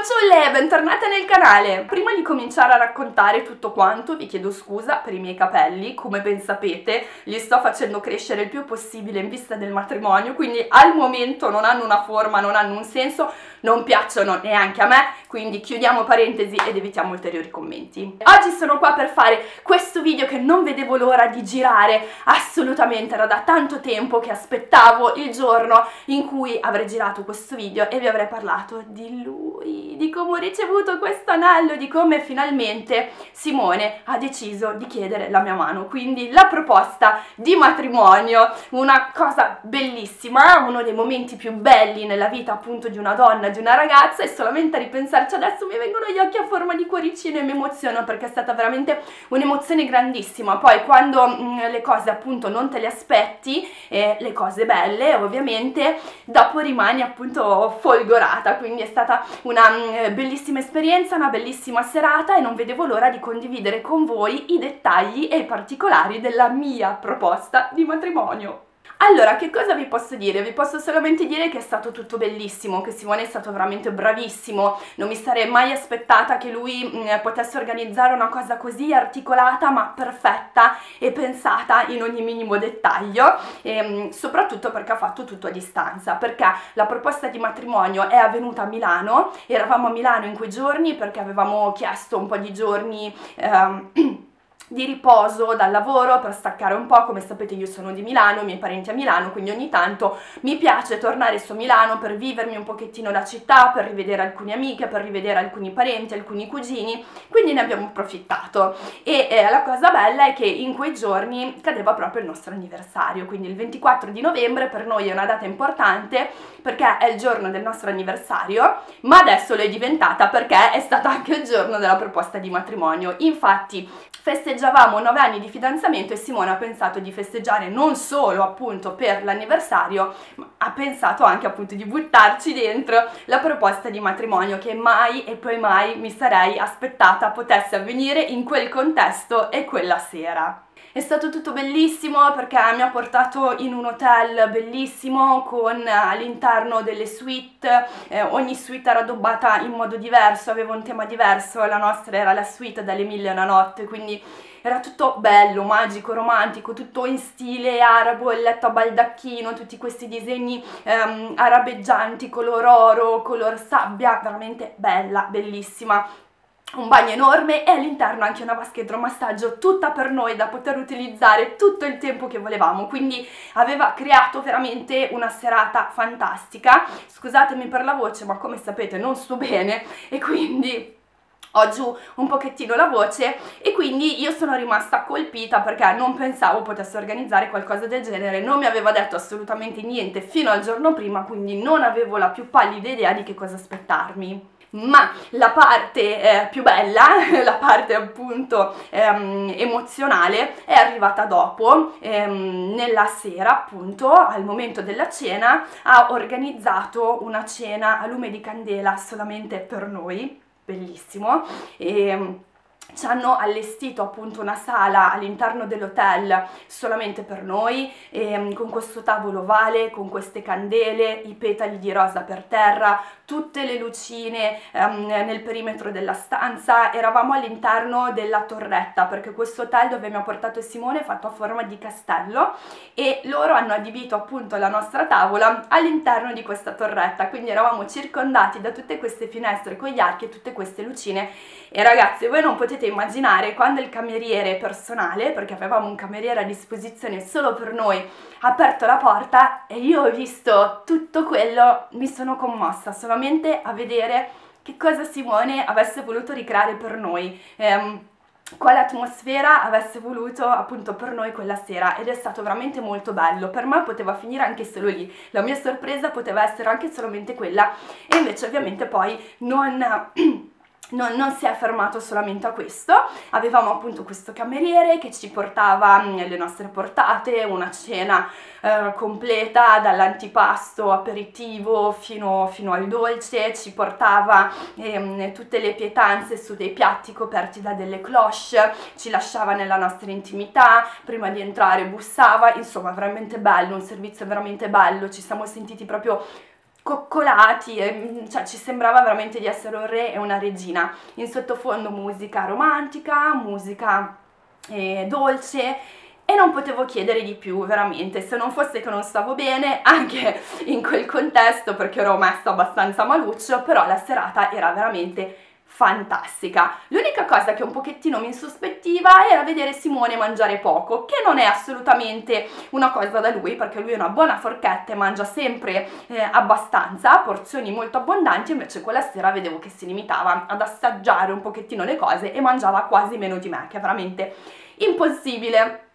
fanciulle, bentornate nel canale! Prima di cominciare a raccontare tutto quanto vi chiedo scusa per i miei capelli, come ben sapete li sto facendo crescere il più possibile in vista del matrimonio, quindi al momento non hanno una forma, non hanno un senso, non piacciono neanche a me, quindi chiudiamo parentesi ed evitiamo ulteriori commenti. Oggi sono qua per fare questo video che non vedevo l'ora di girare, assolutamente, era da tanto tempo che aspettavo il giorno in cui avrei girato questo video e vi avrei parlato di lui, di come ho ricevuto questo anello, di come finalmente Simone ha deciso di chiedere la mia mano, quindi la proposta di matrimonio, una cosa bellissima, uno dei momenti più belli nella vita appunto di una donna, di una ragazza. E solamente a ripensarci adesso mi vengono gli occhi a forma di cuoricino e mi emoziono perché è stata veramente un'emozione grandissima, poi quando mh, mm, le cose appunto non te le aspetti, eh, le cose belle ovviamente, dopo rimani appunto folgorata, quindi è stata una mm, bellissima esperienza, una bellissima serata e non vedevo l'ora di condividere con voi i dettagli e i particolari della mia proposta di matrimonio. Allora, che cosa vi posso dire? Vi posso solamente dire che è stato tutto bellissimo, che Simone è stato veramente bravissimo, non mi sarei mai aspettata che lui mh, mm, potesse organizzare una cosa così articolata ma perfetta e pensata in ogni minimo dettaglio, e, mh, mm, soprattutto perché ha fatto tutto a distanza, perché la proposta di matrimonio è avvenuta a Milano, eravamo a Milano in quei giorni perché avevamo chiesto un po' di giorni... Ehm, di riposo dal lavoro per staccare un po', come sapete io sono di Milano, i miei parenti a Milano, quindi ogni tanto mi piace tornare su Milano per vivermi un pochettino la città, per rivedere alcune amiche, per rivedere alcuni parenti, alcuni cugini, quindi ne abbiamo approfittato. E eh, la cosa bella è che in quei giorni cadeva proprio il nostro anniversario, quindi il 24 di novembre per noi è una data importante perché è il giorno del nostro anniversario, ma adesso lo è diventata perché è stato anche il giorno della proposta di matrimonio, infatti festeggiavamo nove anni di fidanzamento e Simone ha pensato di festeggiare non solo appunto per l'anniversario, ma ha pensato anche appunto di buttarci dentro la proposta di matrimonio che mai e poi mai mi sarei aspettata potesse avvenire in quel contesto e quella sera. È stato tutto bellissimo perché mi ha portato in un hotel bellissimo con all'interno delle suite, eh, ogni suite era addobbata in modo diverso, aveva un tema diverso, la nostra era la suite dalle mille e una notte, quindi era tutto bello, magico, romantico, tutto in stile arabo, il letto a baldacchino, tutti questi disegni ehm, arabeggianti, color oro, color sabbia, veramente bella, bellissima un bagno enorme e all'interno anche una vasca idromassaggio tutta per noi da poter utilizzare tutto il tempo che volevamo. Quindi aveva creato veramente una serata fantastica. Scusatemi per la voce ma come sapete non sto bene e quindi ho giù un pochettino la voce e quindi io sono rimasta colpita perché non pensavo potesse organizzare qualcosa del genere, non mi aveva detto assolutamente niente fino al giorno prima, quindi non avevo la più pallida idea di che cosa aspettarmi ma la parte eh, più bella, la parte appunto ehm, emozionale è arrivata dopo, ehm, nella sera appunto al momento della cena ha organizzato una cena a lume di candela solamente per noi, bellissimo, e ehm, ci hanno allestito appunto una sala all'interno dell'hotel solamente per noi ehm, con questo tavolo ovale, con queste candele, i petali di rosa per terra, tutte le lucine ehm, nel perimetro della stanza, eravamo all'interno della torretta perché questo hotel dove mi ha portato Simone è fatto a forma di castello e loro hanno adibito appunto la nostra tavola all'interno di questa torretta, quindi eravamo circondati da tutte queste finestre con gli archi e tutte queste lucine. E ragazzi voi non potete immaginare quando il cameriere personale, perché avevamo un cameriere a disposizione solo per noi, ha aperto la porta e io ho visto tutto quello, mi sono commossa solamente a vedere che cosa Simone avesse voluto ricreare per noi. Um, quale atmosfera avesse voluto appunto per noi quella sera. Ed è stato veramente molto bello. Per me poteva finire anche solo lì. La mia sorpresa poteva essere anche solamente quella. E invece ovviamente poi non non, non, si è fermato solamente a questo, avevamo appunto questo cameriere che ci portava mm, le nostre portate, una cena eh, completa dall'antipasto aperitivo fino, fino, al dolce, ci portava ehm, tutte le pietanze su dei piatti coperti da delle cloche, ci lasciava nella nostra intimità, prima di entrare bussava, insomma veramente bello, un servizio veramente bello, ci siamo sentiti proprio coccolati, e, cioè ci sembrava veramente di essere un re e una regina. In sottofondo musica romantica, musica eh, dolce e non potevo chiedere di più, veramente, se non fosse che non stavo bene, anche in quel contesto, perché ero messa abbastanza maluccio, però la serata era veramente fantastica. L'unica cosa che un pochettino mi insospettiva era vedere Simone mangiare poco, che non è assolutamente una cosa da lui, perché lui è una buona forchetta e mangia sempre eh, abbastanza, porzioni molto abbondanti, invece quella sera vedevo che si limitava ad assaggiare un pochettino le cose e mangiava quasi meno di me, che è veramente impossibile.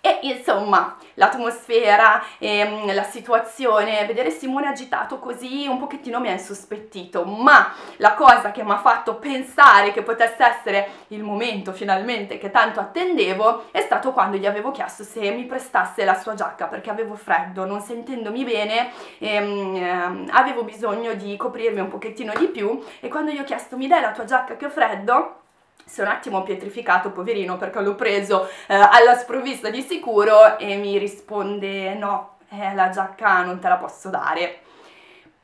E insomma, l'atmosfera, ehm, la situazione, vedere Simone agitato così un pochettino mi ha insospettito, ma la cosa che mi ha fatto pensare che potesse essere il momento finalmente che tanto attendevo è stato quando gli avevo chiesto se mi prestasse la sua giacca perché avevo freddo, non sentendomi bene, ehm, ehm, avevo bisogno di coprirmi un pochettino di più. E quando gli ho chiesto mi dai la tua giacca che ho freddo, si è un attimo pietrificato, poverino, perché l'ho preso eh, alla sprovvista di sicuro e mi risponde no, eh, la giacca non te la posso dare.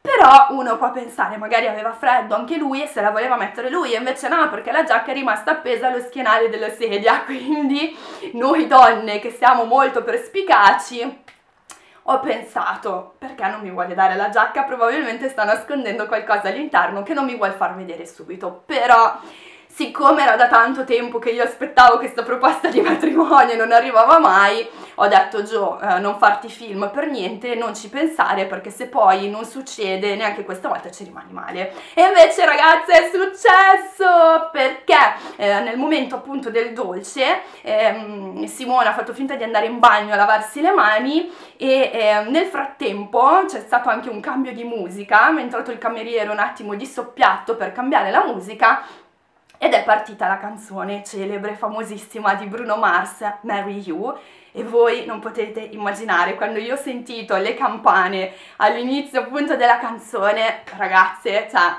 Però uno può pensare, magari aveva freddo anche lui e se la voleva mettere lui, e invece no, perché la giacca è rimasta appesa allo schienale della sedia, quindi noi donne che siamo molto perspicaci ho pensato perché non mi vuole dare la giacca? Probabilmente sta nascondendo qualcosa all'interno che non mi vuole far vedere subito. Però siccome era da tanto tempo che io aspettavo questa proposta di matrimonio e non arrivava mai, ho detto Gio, eh, non farti film per niente, non ci pensare perché se poi non succede neanche questa volta ci rimani male. E invece ragazze è successo perché eh, nel momento appunto del dolce ehm, Simone ha fatto finta di andare in bagno a lavarsi le mani e eh, nel frattempo c'è stato anche un cambio di musica, mi è entrato il cameriere un attimo di soppiatto per cambiare la musica ed è partita la canzone celebre, famosissima di Bruno Mars, Marry You, e voi non potete immaginare, quando io ho sentito le campane all'inizio appunto della canzone, ragazze, cioè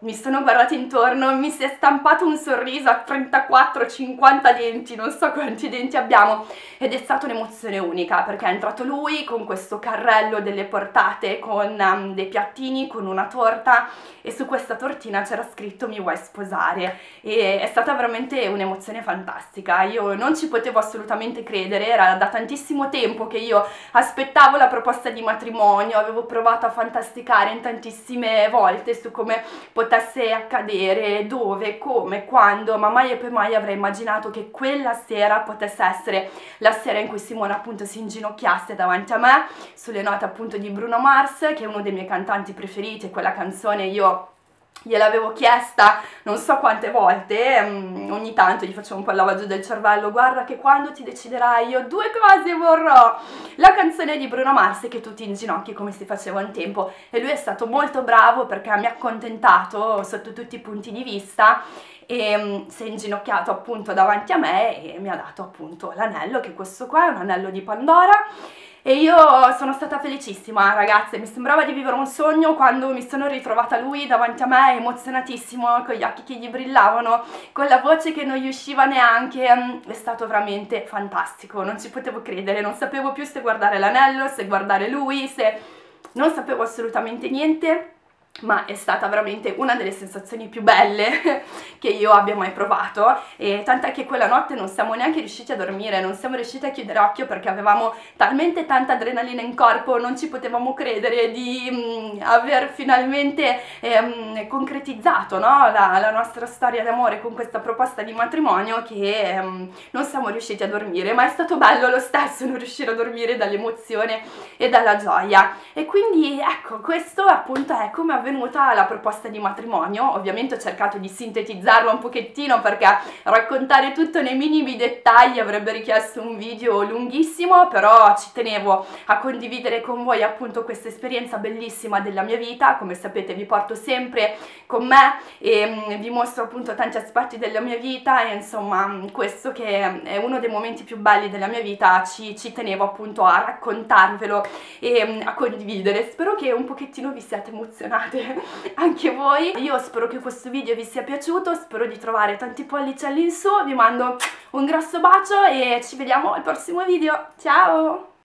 mi sono guardata intorno, mi si è stampato un sorriso a 34-50 denti, non so quanti denti abbiamo, ed è stata un'emozione unica perché è entrato lui con questo carrello delle portate, con um, dei piattini, con una torta e su questa tortina c'era scritto mi vuoi sposare? E è stata veramente un'emozione fantastica, io non ci potevo assolutamente credere, era da tantissimo tempo che io aspettavo la proposta di matrimonio, avevo provato a fantasticare in tantissime volte su come poter potesse accadere, dove, come, quando, ma mai e poi mai avrei immaginato che quella sera potesse essere la sera in cui Simone appunto si inginocchiasse davanti a me sulle note appunto di Bruno Mars, che è uno dei miei cantanti preferiti, quella canzone io gliel'avevo chiesta non so quante volte, um, ogni tanto gli facevo un po' il lavaggio del cervello, guarda che quando ti deciderai io due cose vorrò, la canzone di Bruno Mars che tu ti inginocchi come si faceva un tempo e lui è stato molto bravo perché mi ha accontentato sotto tutti i punti di vista e um, si è inginocchiato appunto davanti a me e mi ha dato appunto l'anello che questo qua è un anello di Pandora. E io sono stata felicissima ragazze, mi sembrava di vivere un sogno quando mi sono ritrovata lui davanti a me emozionatissimo, con gli occhi che gli brillavano, con la voce che non gli usciva neanche, mm, è stato veramente fantastico, non ci potevo credere, non sapevo più se guardare l'anello, se guardare lui, se... non sapevo assolutamente niente ma è stata veramente una delle sensazioni più belle che io abbia mai provato e tant'è che quella notte non siamo neanche riusciti a dormire, non siamo riusciti a chiudere occhio perché avevamo talmente tanta adrenalina in corpo, non ci potevamo credere di mh, mm, aver finalmente ehm, concretizzato no? la, la, nostra storia d'amore con questa proposta di matrimonio che ehm, non siamo riusciti a dormire, ma è stato bello lo stesso non riuscire a dormire dall'emozione e dalla gioia e quindi ecco questo appunto è come avvenuta la proposta di matrimonio, ovviamente ho cercato di sintetizzarla un pochettino perché raccontare tutto nei minimi dettagli avrebbe richiesto un video lunghissimo, però ci tenevo a condividere con voi appunto questa esperienza bellissima della mia vita, come sapete vi porto sempre con me e mm, vi mostro appunto tanti aspetti della mia vita e insomma mm, questo che è uno dei momenti più belli della mia vita ci, ci tenevo appunto a raccontarvelo e mm, a condividere, spero che un pochettino vi siate emozionati fate anche voi. Io spero che questo video vi sia piaciuto, spero di trovare tanti pollicelli in su, vi mando un grosso bacio e ci vediamo al prossimo video. Ciao!